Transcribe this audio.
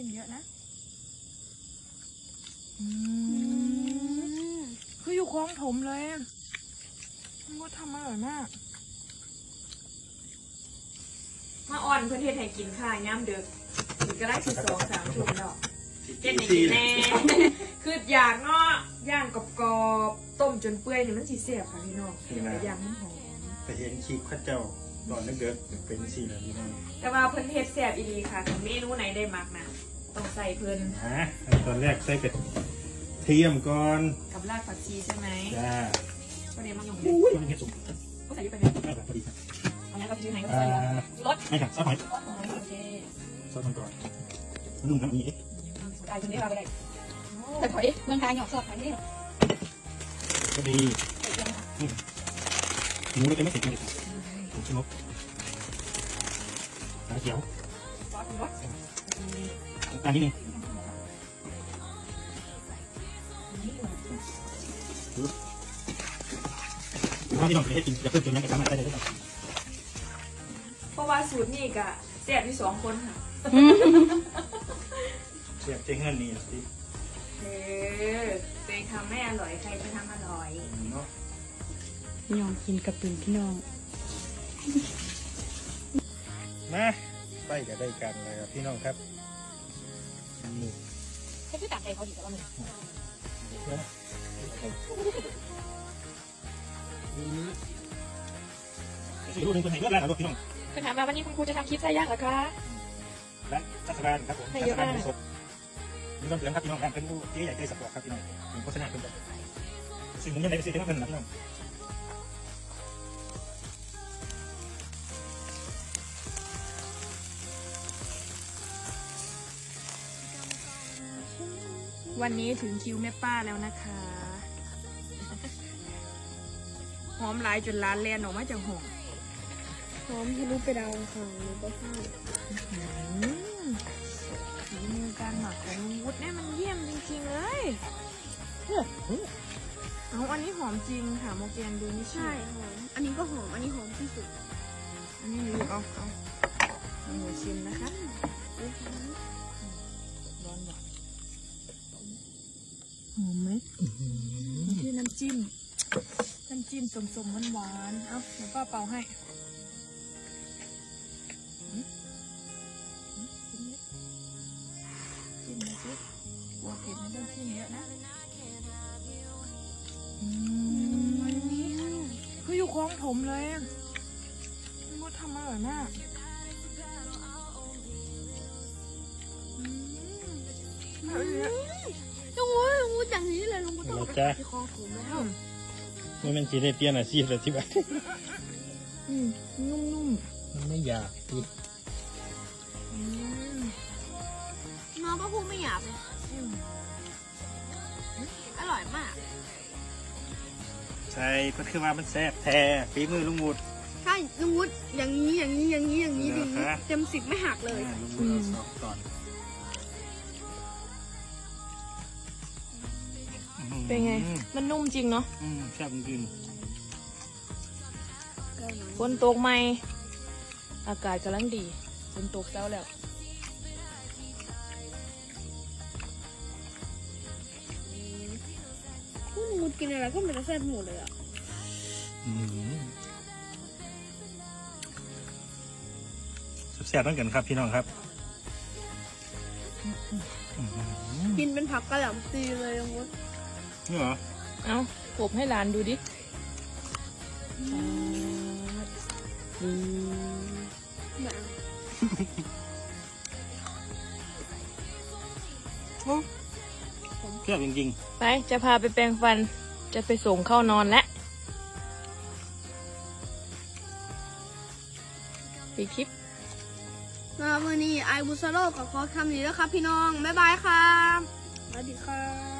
จิ้มเยอะนะอืมคืออยู่คลองถมเลยมันก็ทำอร่อยมาก มาอ่อนเพื่อนเทศให้กินค่ะย่ำเดึกอีกก็ได้สิบสองสามทุ่มแล้วเจ็ดในกินแน่ คืออย่างเนาะย่างกรอบๆต้มจนเปื่อยนี่มันสีเสียบค่ะพี่น้องแต่ย่างมันหอมแต่เห็นคลิปเข้าเจ้า ตอนเด็กๆเป็นสี่นาทีนั่นแต่ว่าเพิ่นเทศแซ่บอีดีค่ะถึงเมนูไหนได้มักนะต้องใส่เพิ่นฮะตอนแรกใส่กระเทียมก่อนกับรากผักชีใช่ไหมจ้าก็เดี๋ยวมันลงอุ้ยมันเห็ดสมก็ใส่ไปเลยได้แบบพอดีครับเอางั้นก็ซื้อไหนก็อ่าใส่รสไม่ครับซอสหอยโอเคซอสมันก่อนนุ่มน้ำนี้ได้คนนี้มาไปได้แต่ถอยเมืองไทยหยอกสอดถอยนี่ก็ดีหมูเราจะไม่ใส่เกลือผง ชูรสตาเขียวซอสรสน้ำตาลนิดนึงถ้าที่ลองไปให้กินจะเพิ่มเติมยังไงสามารถได้เลยได้เพราะว่าสูตรนี่กะแซ่บที่สองคนค่ะเสียบเจ๊งเงินนี่สิเออตัวเองทำไม่อร่อยใครจะทำอร่อย เนาะ พี่น้องกินกับปืนพี่น้อง มาไปจะได้กันเลยครับพี่น้องครับนี่เขาคือต่างใจเขาดีแต่ว่ามันสี่ลูกหนึ่งคนไหนเลือกแล้วครับพี่น้องคือถามว่าวันนี้คุณครูจะทำคลิปใส่ย่างเหรอคะและรัฐบาลครับผมให้เยอะมากสดมีต้นเสียงครับพี่น้องเป็นผู้ที่ใหญ่ใจสปอร์ตครับพี่น้องมีโฆษณาเป็นแบบสิ่งนี้ยังไงก็สิ่งที่ต้องเป็นนะพี่น้อง วันนี้ถึงคิวแม่ป้าแล้วนะคะ หอมหลายจนร้านแลนออกมาจากห้องพร้อมทะลุไปดาวค่ะหนูก็ใช่อืมฝีมือการหมักของลุงวุฒิเนี่ยมันเยี่ยมจริงๆเลยเอาอันนี้หอมจริงค่ะโมเกนดูนี่ใช่หอมอันนี้ก็หอม อันนี้หอมที่สุด อันนี้ดูเอาเอาเอาหนูชิมนะคะ หอมไหมนี่คือน้ำจิ้ม น้ำจิ้มสมๆหวานๆ เอาเดี๋ยวป้าเป่าให้จิ้มนิดจิ้มมาสิกลัวเผ็ดไม่ต้องจิ้มเยอะนะอืมคืออยู่คลองถมเลยมันก็ทำอร่อยมาก อืมอร่อยเลยอะลุงวุ้ลุงวุ้อย่างนี้เลยลุงวุ้ต้องเราเอาไปจะที่คอผมแล้วนี่มันจีได้เตี้ยนอะซีเลยที่บ้านอืมนุ่มมันไม่อยากกินๆอืมน้องก็พูดไม่หยาบเลยอืมอร่อยมาก ใช่ก็คือว่ามันแซ่บแท้ฝีมือลุงวุฒิใช่ลุงวุ้อย่างนี้อย่างนี้อย่างนี้อย่างนี้เหรออย่างนี้คะเต็มสิบไม่หักเลยลุงวุฒิเราสอบก่อน เป็นไง มันนุ่มจริงเนาะอืมแซ่บจริงฝนตกไหมอากาศกำลังดีฝนตกเช้าแล้วลุงวุ้กินอะไรก็มันจะแซ่บหมดเลยอะอืมแซ่บๆต้องกันครับพี่น้องครับอืมกินเป็นผักกระหล่ำปีเลยลุงวุ้ นี่เหรอ เอากบให้หลานดูดิแซ่บจริงไป จะพาไปแปรงฟัน จะไปส่งเข้านอนแล้วปีคลิปมาวันนี้ไอบุษโลกับขอคำนี้แล้วครับพี่น้อง บ๊ายบายครับสวัสดีครับ